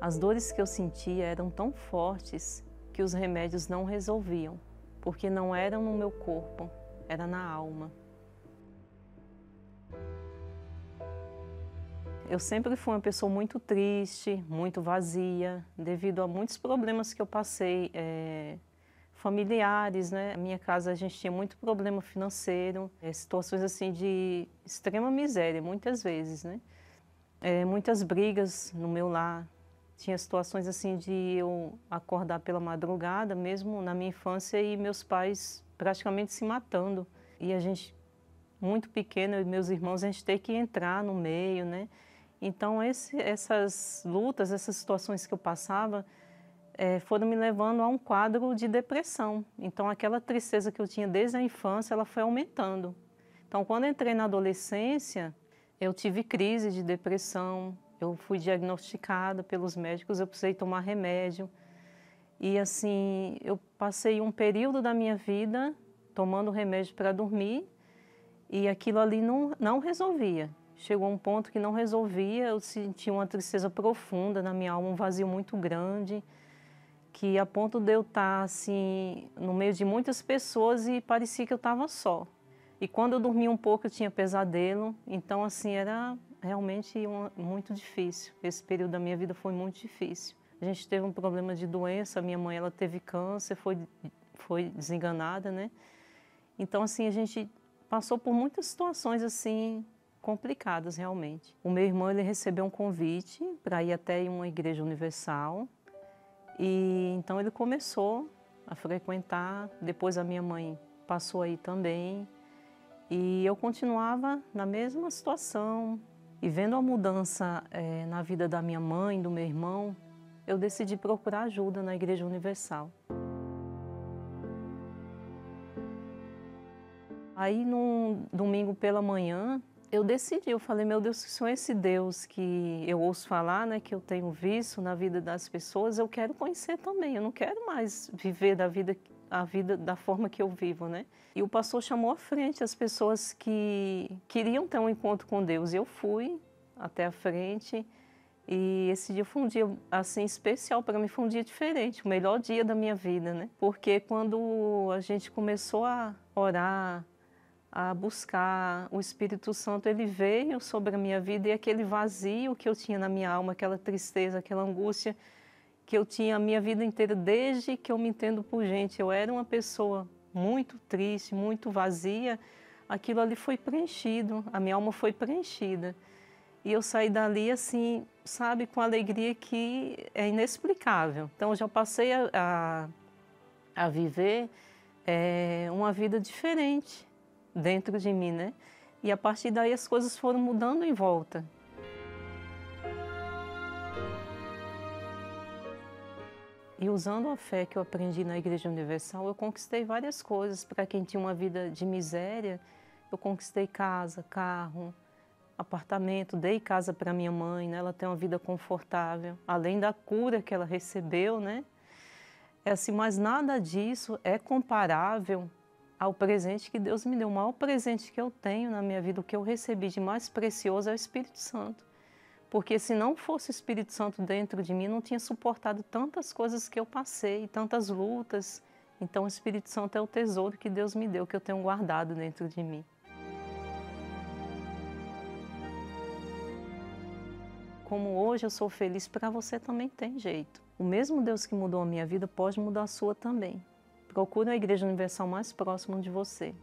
As dores que eu sentia eram tão fortes que os remédios não resolviam, porque não eram no meu corpo, era na alma. Eu sempre fui uma pessoa muito triste, muito vazia, devido a muitos problemas que eu passei, é, familiares, né? Na minha casa a gente tinha muito problema financeiro, é, situações assim de extrema miséria, muitas vezes, né? É, muitas brigas no meu lar, tinha situações assim de eu acordar pela madrugada, mesmo na minha infância, e meus pais praticamente se matando. E a gente, muito pequeno, e meus irmãos, a gente ter que entrar no meio, né? Então, esse, essas lutas, essas situações que eu passava, é, foram me levando a um quadro de depressão. Então, aquela tristeza que eu tinha desde a infância, ela foi aumentando. Então, quando entrei na adolescência, eu tive crise de depressão, eu fui diagnosticada pelos médicos, eu precisei tomar remédio. E assim, eu passei um período da minha vida tomando remédio para dormir e aquilo ali não, não resolvia. Chegou um ponto que não resolvia, eu senti uma tristeza profunda na minha alma, um vazio muito grande, que a ponto de eu estar assim, no meio de muitas pessoas e parecia que eu estava só. E quando eu dormia um pouco eu tinha pesadelo, então assim era realmente uma, muito difícil. Esse período da minha vida foi muito difícil. A gente teve um problema de doença, minha mãe ela teve câncer, foi, foi desenganada, né? Então assim, a gente passou por muitas situações assim complicadas realmente. O meu irmão ele recebeu um convite para ir até uma igreja universal e então ele começou a frequentar. Depois a minha mãe passou aí também e eu continuava na mesma situação. E vendo a mudança é, na vida da minha mãe, do meu irmão, eu decidi procurar ajuda na Igreja Universal. Aí, num domingo pela manhã, eu decidi, eu falei, meu Deus, se sou esse Deus que eu ouço falar, né, que eu tenho visto na vida das pessoas, eu quero conhecer também. Eu não quero mais viver da vida a vida da forma que eu vivo, né? E o pastor chamou à frente as pessoas que queriam ter um encontro com Deus. Eu fui até a frente. E esse dia foi um dia assim especial para mim, foi um dia diferente, o melhor dia da minha vida, né? Porque quando a gente começou a orar, a buscar o Espírito Santo, ele veio sobre a minha vida e aquele vazio que eu tinha na minha alma, aquela tristeza, aquela angústia que eu tinha a minha vida inteira desde que eu me entendo por gente. Eu era uma pessoa muito triste, muito vazia. Aquilo ali foi preenchido, a minha alma foi preenchida. E eu saí dali assim, sabe, com alegria que é inexplicável. Então eu já passei a, a, a viver é, uma vida diferente dentro de mim, né? E a partir daí as coisas foram mudando em volta. E usando a fé que eu aprendi na Igreja Universal, eu conquistei várias coisas. Para quem tinha uma vida de miséria, eu conquistei casa, carro, apartamento, dei casa para minha mãe, né? ela tem uma vida confortável, além da cura que ela recebeu, né? É assim, mas nada disso é comparável ao presente que Deus me deu. O maior presente que eu tenho na minha vida, o que eu recebi de mais precioso é o Espírito Santo. Porque se não fosse o Espírito Santo dentro de mim, não tinha suportado tantas coisas que eu passei, tantas lutas. Então o Espírito Santo é o tesouro que Deus me deu, que eu tenho guardado dentro de mim. Como hoje eu sou feliz, para você também tem jeito. O mesmo Deus que mudou a minha vida pode mudar a sua também. Procure a Igreja Universal mais próxima de você.